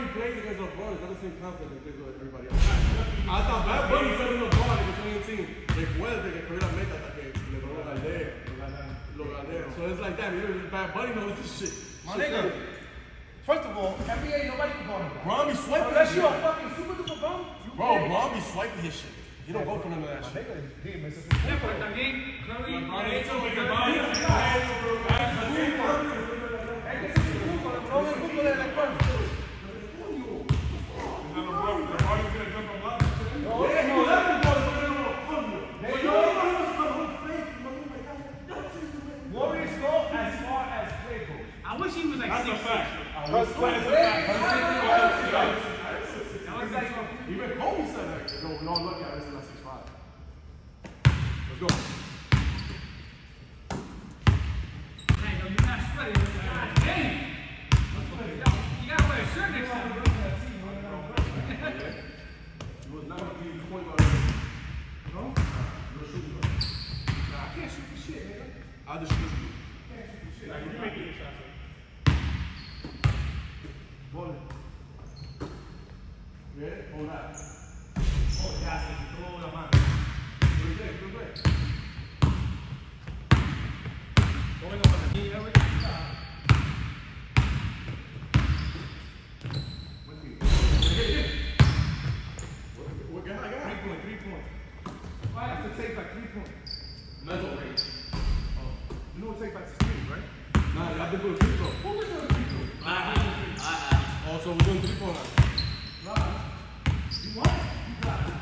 ganan otro, loco. Ellos juegan hoy. Ellos juegan No, hoy. no, another ring. Si ellos ganan otro. Will that be number five? Yeah. And that's not, I was saying. In the was it- LeBron era. In the LeBron era. They say niggas that, uh, you know, they won because of the rap, but they won before the rap. Now, but to, to be honest with you, Kyrie, Kyrie Love got hurt. And you know not LeBron got, but I just say the truth. The way Curry plays against LeBron is not the same concept that plays with everybody else. I thought Bad Bunny said to LeBron en el 2018, recuerde que Curry la meta hasta que LeBron lo galdea. Lo galdea. So it's like that. You know, Bad Bunny knows this shit. My nigga. First of all, NBA nobody can guard him. Bron be swiping Unless his you a shit. fucking super duper bum. you Bro, can't. Bron be swiping his shit. He don't go for none of that My shit. nigga, he misses Yeah, pero también Curry ha hecho que Curry- Es que ese es su culpa, LeBron es culpa de LeBron. Warriors go as far as play goes. I wish he was like That's a six fact. Because play That was like, Even Kobe said that. Yo, we all look at this in that 6'5. Let's go. man, yo, you're not sweating. God damn. You gotta wear a shirt next time. You was not going to be point guard. No? You're shooting guard. Nah, I can't shoot for shit, nigga. I'll just shoot you. Ball. Yeah? Hold that. Oh, ya se quitó la mano. Good day, good day. What guy I got? Three point, three point. I have to take like three point. Mental range. You know what take back to three, right? Nah, y'all been doing free throw. Who was doing free throw? Also, we're doing three point line. Nah. You want it? You got it.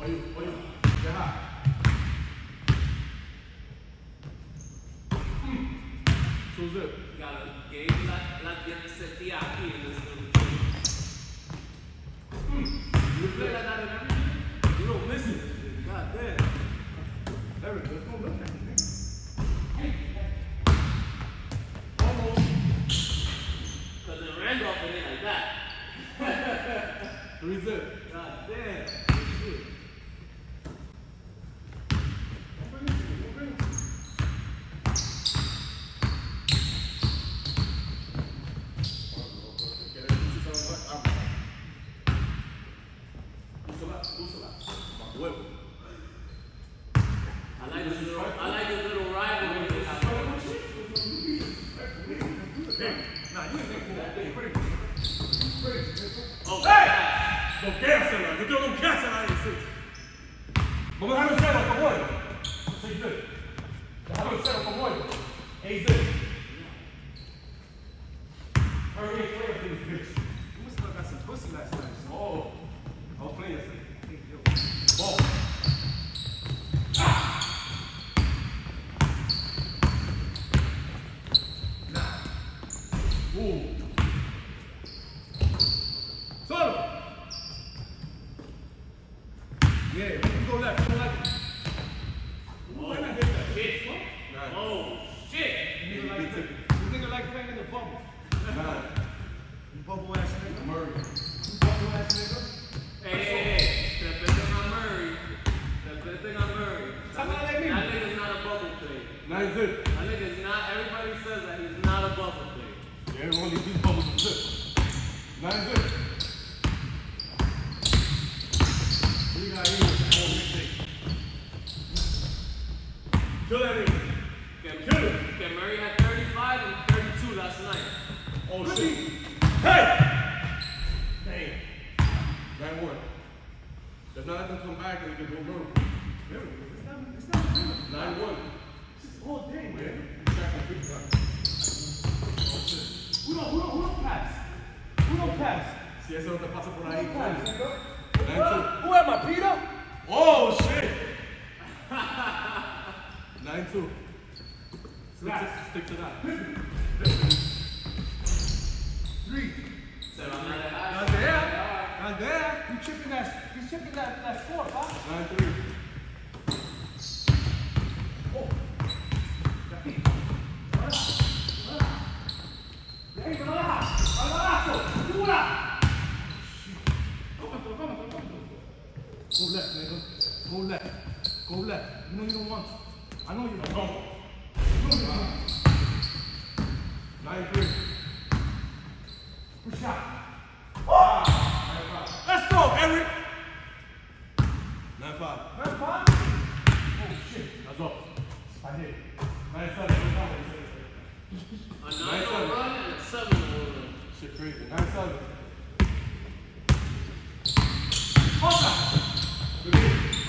Oye, oye, deja. Suzette. Cara, que ele lá, lá dentro você tinha aqui nesse jogo. You play like that in You don't miss it. God damn. Eric, let's go look at it, nigga. Because in Randolph it ain't like that. Three zip. God damn. Shit. Úsala, úsala. Más huevo. I like this little, I like this little rivalry they have. Oh, ¡Hey! No quédasela. Yo quiero no quédasela ahí, sí. Vamos a dejarlo en cero como él. Seis zip. Déjalo en cero como él. Eight zip. Hurry and play with this bitch. You must have got some pussy last night. Oh, I was playing yesterday. Hey, yo. Ball. Ooh. Solo. Yeah, you can go left. Go left. Ooh, when I hit that. shit. Oh, shit. You nigga like, you nigga like playing in the bubble. Nine. You bubble ass nigga. Murray. You bubble ass nigga. Hey, hey, hey. Respeten a Murray. Respeten a Murray. Tell me how they mean. That nigga's not a bubble player. Nine zip. That nigga's not, everybody says that he's not a bubble player. Yeah, everyone needs these bubbles and zip. Nine zip. We got here with the whole mixtape. Kill that nigga. Ken, Kill him. Ken Murray had 35 and 32 last night. Oh shit. Hey! Damn. Nine one. If not, let them come back and we can go murder. It's not, it's not real. Nine one. It's all day, man. Track and free throw. Who don't, who don't, who don't pass? Who don't pass? Si ese no te pasa por ahí, don't pass, coño. nigga? Nine two. Who am I, Peter? Oh shit. Nine two. It's Relax. Stick to that. Three. Seven out of half. Not there. Not there. You chipping that. You chipping that that score, huh? Nine three. Go left, nigga. Go left. Go left. You know you don't want to. I know you don't want to. You know you don't want to. Three. Push out. Ah! Let's go, Eric. Nine five. 9-5? Oh shit. That's all. I did. Nine seven. A Nice nine oh one. will run and a seven. Oh shit crazy. Nine seven. Otra.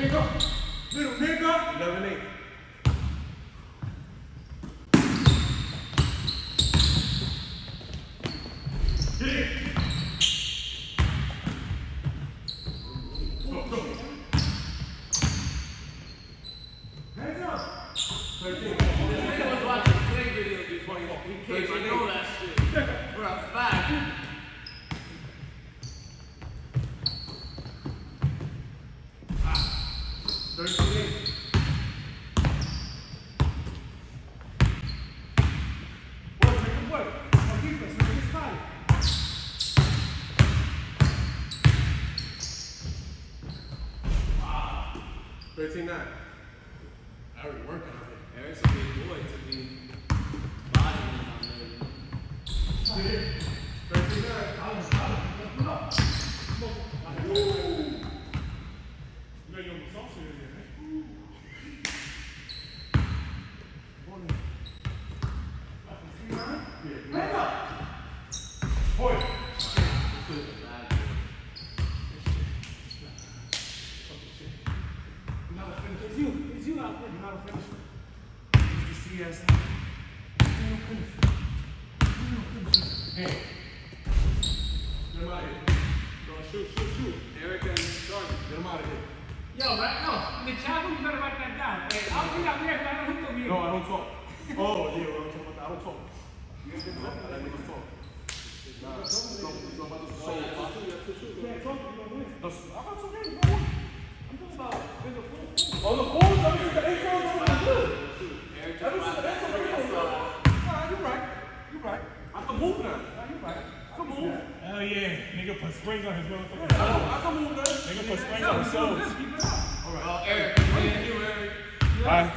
nigga. Little nigga. 11 8. Go, go. Hands up. 13. Thirteen nine. I already working on it. Eric's a big boy to be bodying on there. Thirteen nine. Hands up. Boy. You're not a finisher. It's you. It's you out there. You're not a finisher. It's the CS. You're no finisher. You're no finisher. Hey. Get him out of here. Go shoot, shoot, shoot. Eric and Jordan. Get him out of here. Yo, right? No. The chat room, you better write that down. Hey, I'll be out there if I don't hook up you. No, I don't talk. Oh, yeah, well, I'm talking about that. I don't talk. I let niggas talk. Nah, no, no, about the soul. Can't talk, you gonna win. I'm about to win. I'm talking about in the full. On the phones, I mean, the eight phones are good. Eric just Ever since watched the eight that phones are series, good. uh, Nah, you're right. You're right. I can move now. Nah, you're right. I can move. Hell yeah, nigga put springs on his motherfucking I soul. can- I can move now. Nigga put springs on his doing soul. good. Keep it up. Oh, Eric, me you, Eric. Bye.